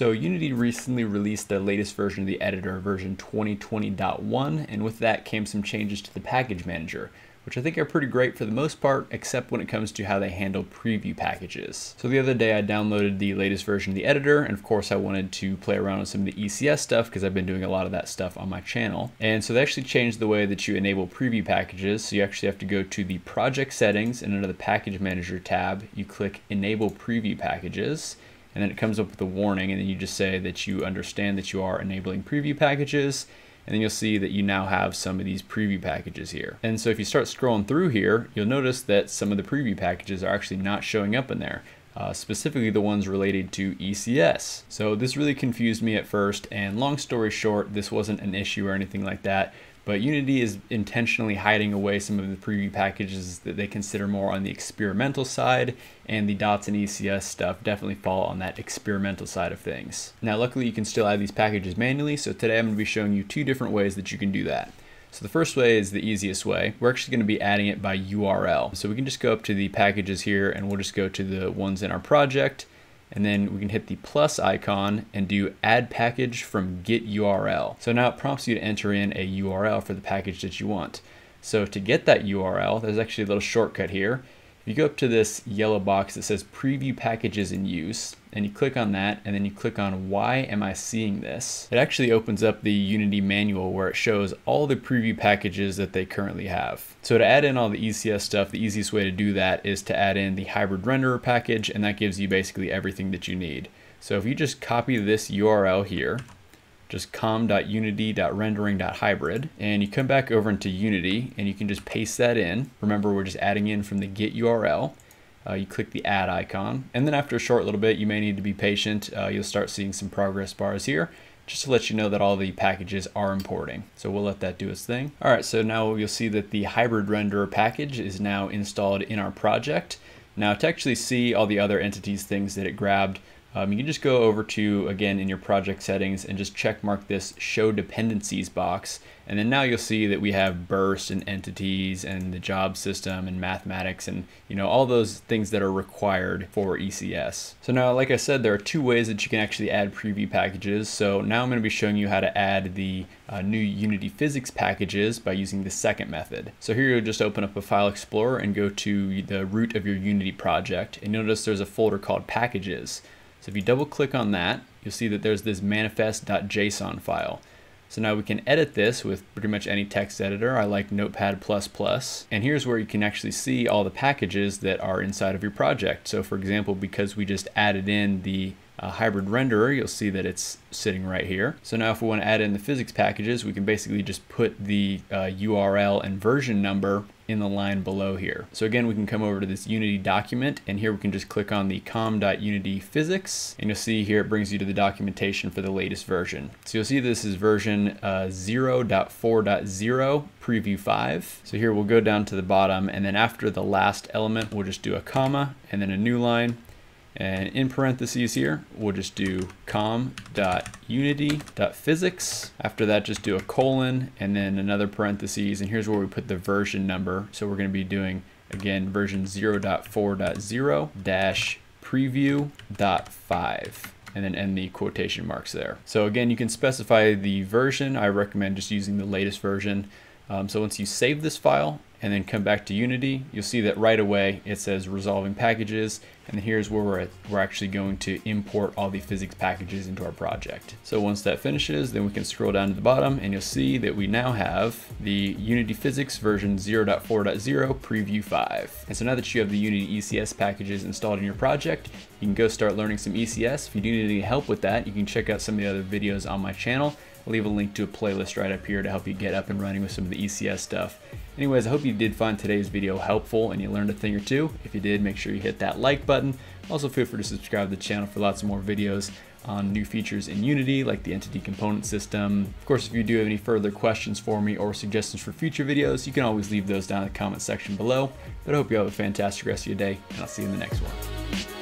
So Unity recently released the latest version of the editor, version 2020.1, and with that came some changes to the package manager, which I think are pretty great for the most part, except when it comes to how they handle preview packages. So the other day I downloaded the latest version of the editor, and of course I wanted to play around with some of the ECS stuff because I've been doing a lot of that stuff on my channel. And so they actually changed the way that you enable preview packages. So you actually have to go to the project settings and under the package manager tab, you click enable preview packages and then it comes up with a warning and then you just say that you understand that you are enabling preview packages and then you'll see that you now have some of these preview packages here. And so if you start scrolling through here, you'll notice that some of the preview packages are actually not showing up in there. Uh, specifically the ones related to ECS. So this really confused me at first and long story short, this wasn't an issue or anything like that. But Unity is intentionally hiding away some of the preview packages that they consider more on the experimental side, and the dots and ECS stuff definitely fall on that experimental side of things. Now, luckily, you can still add these packages manually, so today I'm going to be showing you two different ways that you can do that. So the first way is the easiest way. We're actually going to be adding it by URL. So we can just go up to the packages here and we'll just go to the ones in our project and then we can hit the plus icon and do add package from git URL. So now it prompts you to enter in a URL for the package that you want. So to get that URL, there's actually a little shortcut here. If you go up to this yellow box that says preview packages in use, and you click on that, and then you click on why am I seeing this? It actually opens up the Unity manual where it shows all the preview packages that they currently have. So to add in all the ECS stuff, the easiest way to do that is to add in the hybrid renderer package, and that gives you basically everything that you need. So if you just copy this URL here, just com.unity.rendering.hybrid and you come back over into Unity and you can just paste that in. Remember, we're just adding in from the git URL. Uh, you click the add icon and then after a short little bit, you may need to be patient. Uh, you'll start seeing some progress bars here just to let you know that all the packages are importing. So we'll let that do its thing. All right, so now you'll see that the hybrid renderer package is now installed in our project. Now to actually see all the other entities things that it grabbed, um, you can just go over to, again, in your project settings and just check mark this show dependencies box. And then now you'll see that we have burst and entities and the job system and mathematics and, you know, all those things that are required for ECS. So now, like I said, there are two ways that you can actually add preview packages. So now I'm going to be showing you how to add the uh, new Unity physics packages by using the second method. So here you'll just open up a file explorer and go to the root of your Unity project. And notice there's a folder called packages. If you double click on that, you'll see that there's this manifest.json file. So now we can edit this with pretty much any text editor. I like Notepad++. And here's where you can actually see all the packages that are inside of your project. So for example, because we just added in the hybrid renderer, you'll see that it's sitting right here. So now if we want to add in the physics packages, we can basically just put the uh, URL and version number in the line below here. So again, we can come over to this Unity document and here we can just click on the com.unity physics and you'll see here it brings you to the documentation for the latest version. So you'll see this is version uh, 0.4.0 preview 5. So here we'll go down to the bottom and then after the last element, we'll just do a comma and then a new line and in parentheses here, we'll just do com.unity.physics. After that, just do a colon and then another parentheses. And here's where we put the version number. So we're going to be doing, again, version 0.4.0 dash preview.5 and then end the quotation marks there. So again, you can specify the version. I recommend just using the latest version. Um, so once you save this file, and then come back to Unity, you'll see that right away it says resolving packages and here's where we're, at, we're actually going to import all the physics packages into our project. So once that finishes, then we can scroll down to the bottom and you'll see that we now have the Unity Physics version 0.4.0 preview 5. And so now that you have the Unity ECS packages installed in your project, you can go start learning some ECS. If you do need any help with that, you can check out some of the other videos on my channel. I'll leave a link to a playlist right up here to help you get up and running with some of the ECS stuff. Anyways, I hope you did find today's video helpful and you learned a thing or two. If you did, make sure you hit that like button. Also feel free to subscribe to the channel for lots more videos on new features in Unity, like the entity component system. Of course, if you do have any further questions for me or suggestions for future videos, you can always leave those down in the comment section below. But I hope you have a fantastic rest of your day, and I'll see you in the next one.